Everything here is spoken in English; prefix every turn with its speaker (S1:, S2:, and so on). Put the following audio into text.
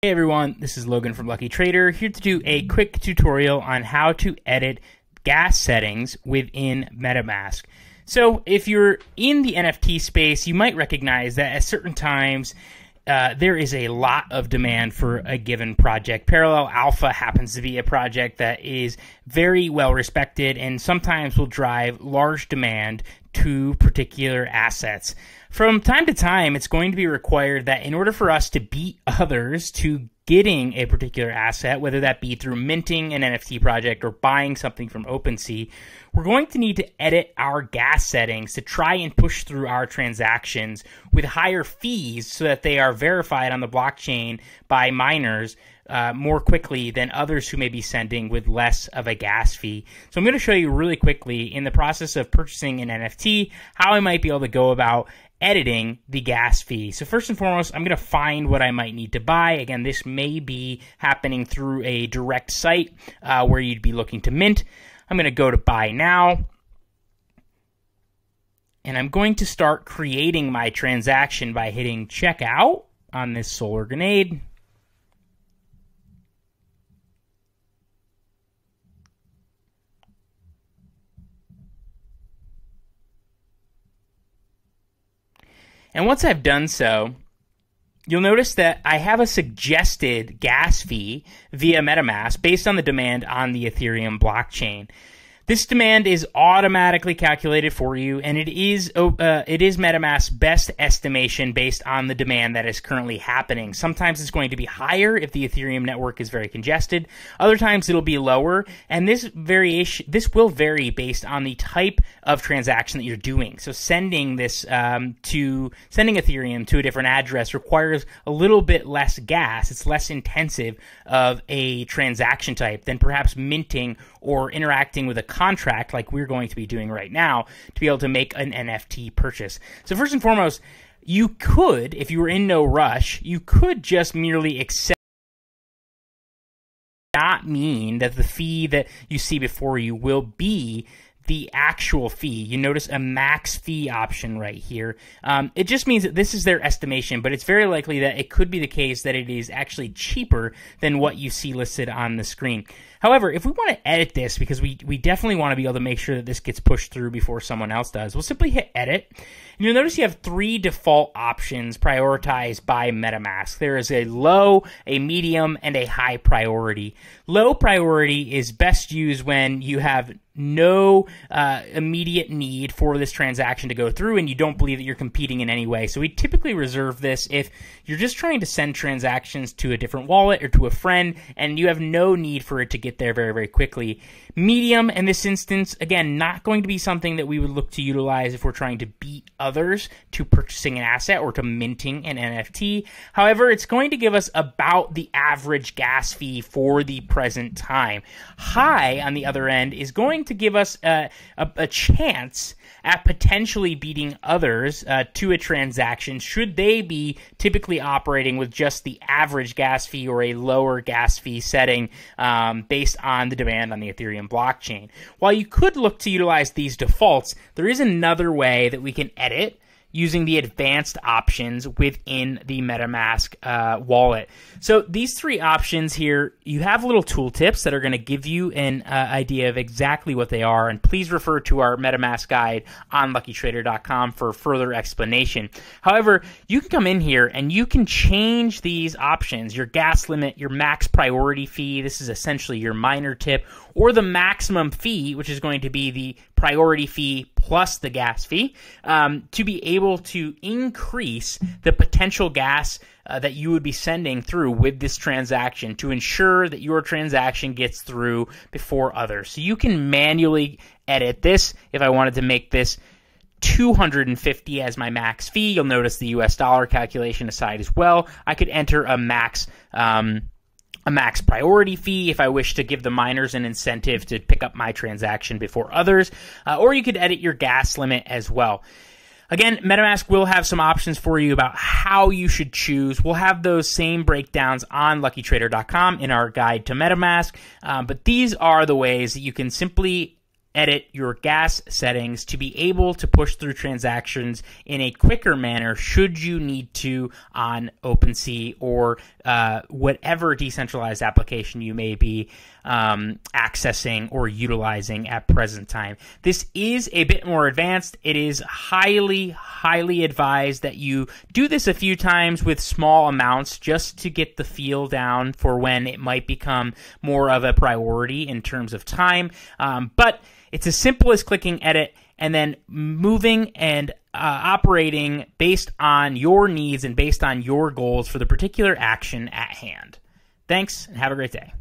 S1: Hey everyone, this is Logan from Lucky Trader, here to do a quick tutorial on how to edit gas settings within MetaMask. So, if you're in the NFT space, you might recognize that at certain times uh, there is a lot of demand for a given project. Parallel Alpha happens to be a project that is very well respected and sometimes will drive large demand to particular assets. From time to time, it's going to be required that in order for us to beat others to getting a particular asset, whether that be through minting an NFT project or buying something from OpenSea, we're going to need to edit our gas settings to try and push through our transactions with higher fees so that they are verified on the blockchain by miners uh, more quickly than others who may be sending with less of a gas fee. So I'm going to show you really quickly in the process of purchasing an NFT how I might be able to go about editing the gas fee. So first and foremost, I'm going to find what I might need to buy. Again, this may be happening through a direct site uh, where you'd be looking to mint. I'm going to go to buy now. And I'm going to start creating my transaction by hitting checkout on this solar grenade. And once I've done so, you'll notice that I have a suggested gas fee via MetaMask based on the demand on the Ethereum blockchain. This demand is automatically calculated for you, and it is uh, it is MetaMask's best estimation based on the demand that is currently happening. Sometimes it's going to be higher if the Ethereum network is very congested. Other times it'll be lower, and this variation this will vary based on the type of transaction that you're doing. So sending this um, to sending Ethereum to a different address requires a little bit less gas. It's less intensive of a transaction type than perhaps minting or interacting with a contract like we're going to be doing right now to be able to make an NFT purchase. So first and foremost, you could, if you were in no rush, you could just merely accept not mean that the fee that you see before you will be the actual fee. You notice a max fee option right here. Um, it just means that this is their estimation, but it's very likely that it could be the case that it is actually cheaper than what you see listed on the screen. However, if we want to edit this, because we, we definitely want to be able to make sure that this gets pushed through before someone else does, we'll simply hit edit. And you'll notice you have three default options prioritized by MetaMask. There is a low, a medium, and a high priority. Low priority is best used when you have no uh, immediate need for this transaction to go through and you don't believe that you're competing in any way. So we typically reserve this if you're just trying to send transactions to a different wallet or to a friend and you have no need for it to get there very, very quickly. Medium, in this instance, again, not going to be something that we would look to utilize if we're trying to beat others to purchasing an asset or to minting an NFT. However, it's going to give us about the average gas fee for the present time. High, on the other end, is going to give us a, a, a chance at potentially beating others uh, to a transaction should they be typically operating with just the average gas fee or a lower gas fee setting um, based on the demand on the Ethereum blockchain. While you could look to utilize these defaults, there is another way that we can edit using the advanced options within the MetaMask uh, wallet. So these three options here, you have little tooltips that are going to give you an uh, idea of exactly what they are. And please refer to our MetaMask guide on luckytrader.com for further explanation. However, you can come in here and you can change these options, your gas limit, your max priority fee. This is essentially your miner tip or the maximum fee, which is going to be the priority fee plus the gas fee, um, to be able to increase the potential gas uh, that you would be sending through with this transaction to ensure that your transaction gets through before others. So you can manually edit this if I wanted to make this 250 as my max fee. You'll notice the US dollar calculation aside as well. I could enter a max um, a max priority fee if I wish to give the miners an incentive to pick up my transaction before others, uh, or you could edit your gas limit as well. Again, MetaMask will have some options for you about how you should choose. We'll have those same breakdowns on luckytrader.com in our guide to MetaMask, um, but these are the ways that you can simply edit your gas settings to be able to push through transactions in a quicker manner should you need to on OpenSea or uh, whatever decentralized application you may be um, accessing or utilizing at present time. This is a bit more advanced. It is highly, highly advised that you do this a few times with small amounts just to get the feel down for when it might become more of a priority in terms of time. Um, but it's as simple as clicking edit and then moving and uh, operating based on your needs and based on your goals for the particular action at hand. Thanks and have a great day.